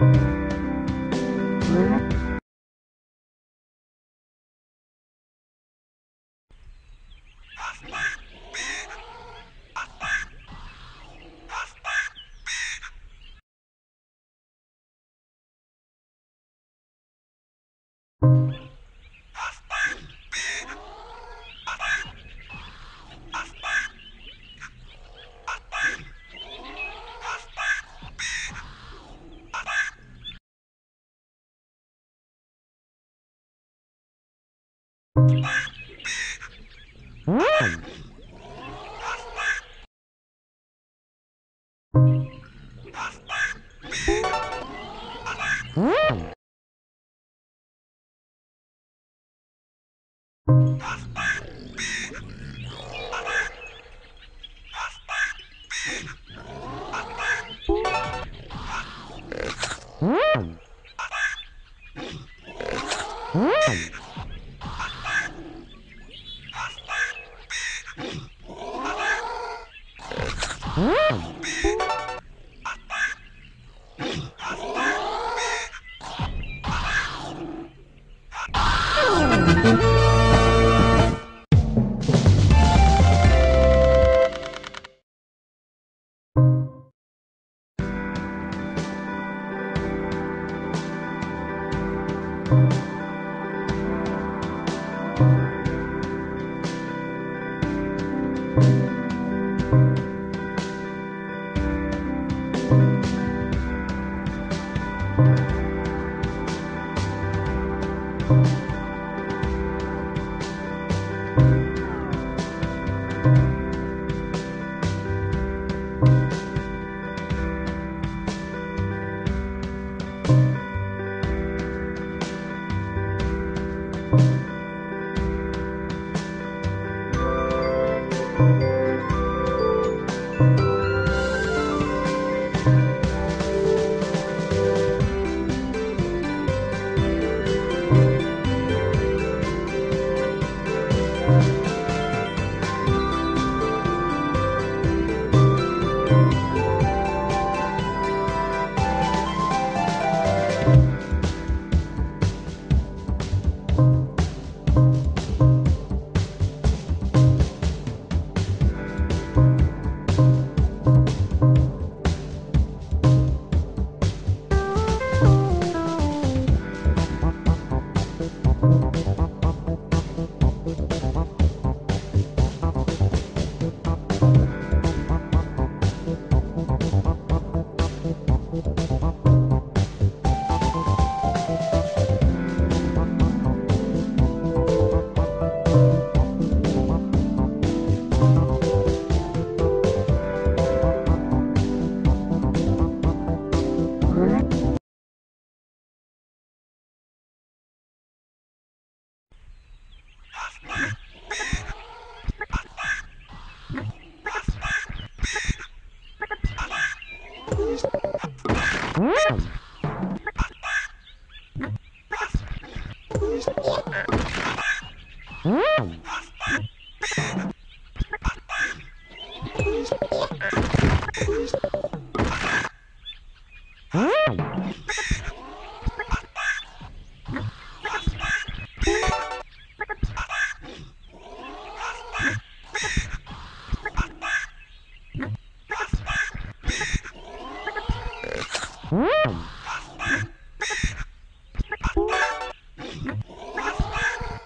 Mm-hmm. Hmm? you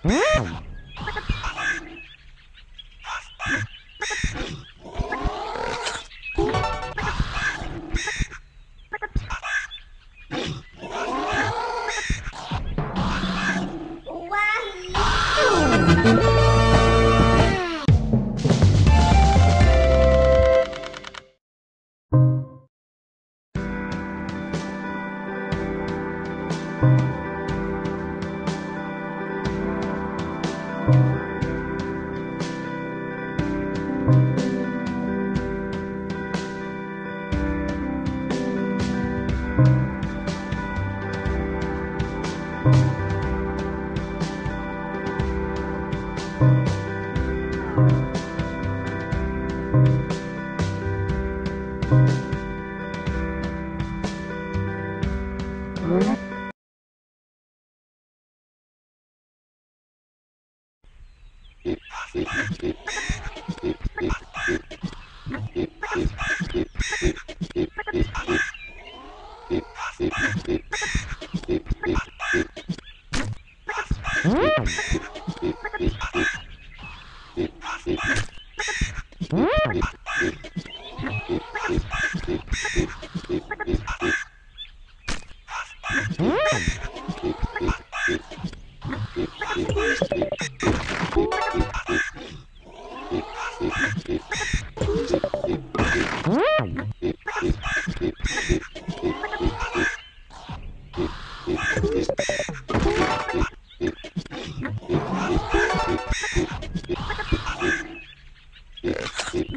Wow.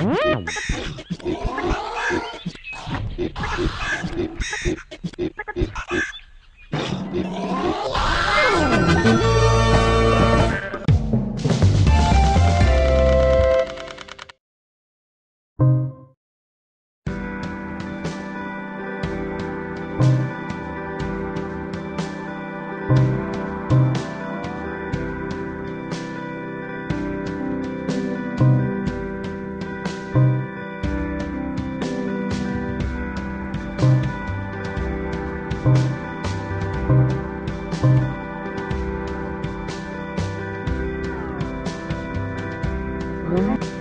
Mm-hmm. Huh?